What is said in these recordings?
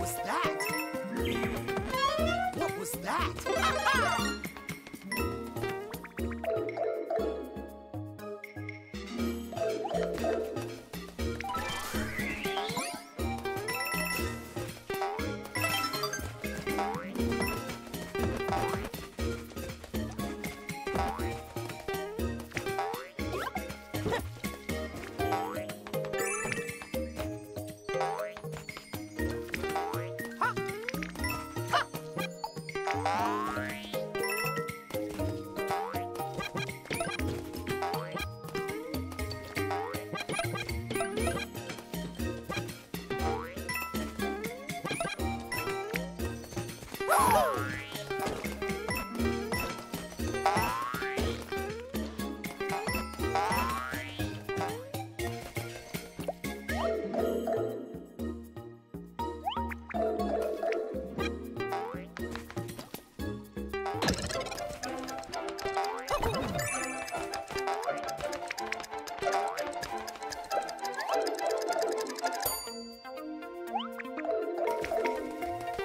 was that? What was that?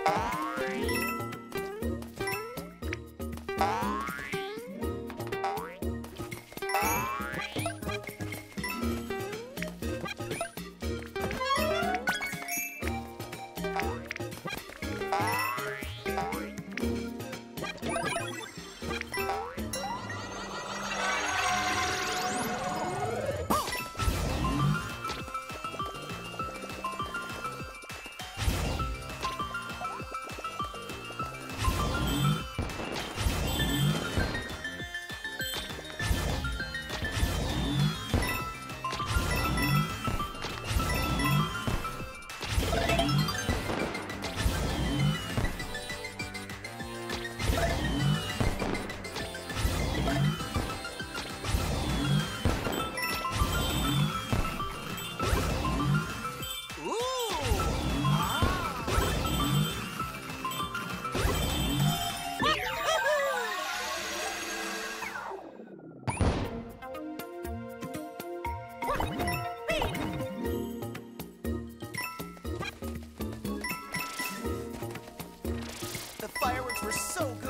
Bye. The fireworks were so good.